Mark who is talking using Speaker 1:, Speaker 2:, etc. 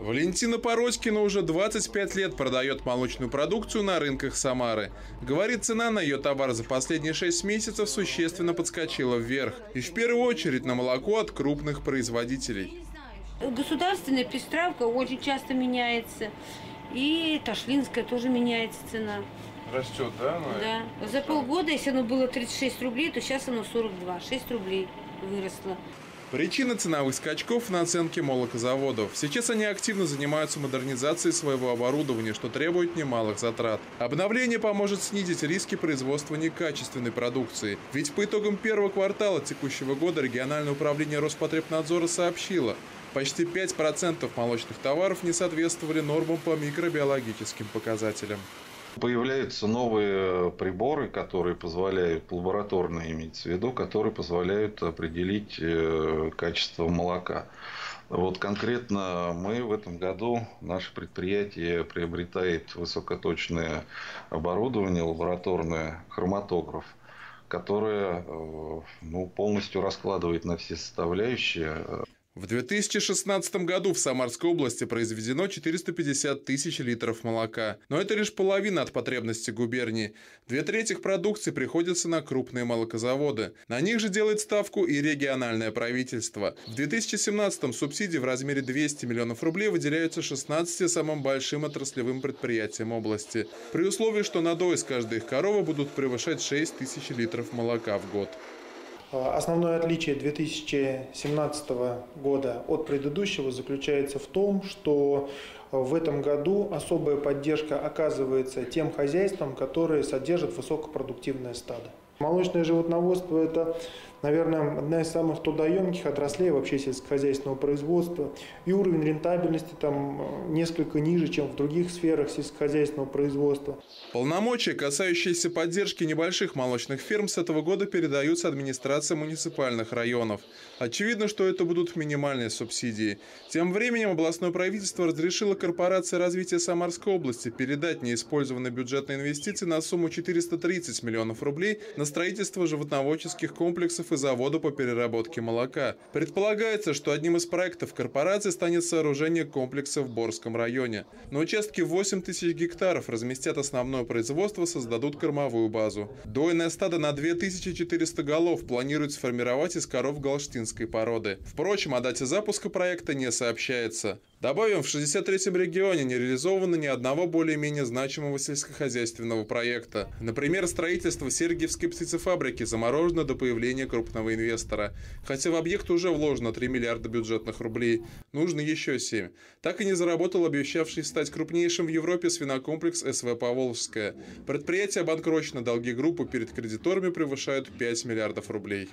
Speaker 1: Валентина Породькина уже 25 лет продает молочную продукцию на рынках Самары. Говорит, цена на ее товар за последние 6 месяцев существенно подскочила вверх. И в первую очередь на молоко от крупных производителей.
Speaker 2: Государственная пристравка очень часто меняется. И ташлинская тоже меняется цена.
Speaker 1: Растет, да?
Speaker 2: Да. За полгода, если оно было 36 рублей, то сейчас оно 42. 6 рублей выросло.
Speaker 1: Причина ценовых скачков на оценке молокозаводов. Сейчас они активно занимаются модернизацией своего оборудования, что требует немалых затрат. Обновление поможет снизить риски производства некачественной продукции. Ведь по итогам первого квартала текущего года региональное управление Роспотребнадзора сообщило, почти 5% молочных товаров не соответствовали нормам по микробиологическим показателям.
Speaker 3: Появляются новые приборы, которые позволяют, лабораторные имеется в виду, которые позволяют определить э, качество молока. Вот конкретно мы в этом году, наше предприятие приобретает высокоточное оборудование, лабораторное, хроматограф, которое э, ну, полностью раскладывает на все составляющие
Speaker 1: в 2016 году в Самарской области произведено 450 тысяч литров молока. Но это лишь половина от потребности губернии. Две трети продукции приходится на крупные молокозаводы. На них же делает ставку и региональное правительство. В 2017 субсидии в размере 200 миллионов рублей выделяются 16 самым большим отраслевым предприятиям области. При условии, что надои с каждой их коровы будут превышать 6 тысяч литров молока в год.
Speaker 4: А, основное отличие 2017 года от предыдущего заключается в том, что в этом году особая поддержка оказывается тем хозяйствам, которые содержат высокопродуктивное стадо. Молочное животноводство – это, наверное, одна из самых трудоемких отраслей вообще сельскохозяйственного производства. И уровень рентабельности там э, несколько ниже, чем в других сферах сельскохозяйственного производства.
Speaker 1: Полномочия, касающиеся поддержки небольших молочных ферм, с этого года передаются администрации муниципальных районов. Очевидно, что это будут минимальные субсидии. Тем временем областное правительство разрешило корпорации развития Самарской области передать неиспользованные бюджетные инвестиции на сумму 430 миллионов рублей на строительство животноводческих комплексов и завода по переработке молока. Предполагается, что одним из проектов корпорации станет сооружение комплекса в Борском районе. На участке 8 тысяч гектаров разместят основное производство, создадут кормовую базу. Дойное стадо на 2400 голов планируют сформировать из коров галштинской породы. Впрочем, о дате запуска проекта не сообщается. Добавим, в 63-м регионе не реализовано ни одного более-менее значимого сельскохозяйственного проекта. Например, строительство Сергиевской птицефабрики заморожено до появления крупного инвестора. Хотя в объект уже вложено 3 миллиарда бюджетных рублей. Нужно еще 7. Так и не заработал обещавший стать крупнейшим в Европе свинокомплекс СВ «Поволжская». Предприятие обанкрочено, долги группы перед кредиторами превышают 5 миллиардов рублей.